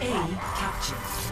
A captured.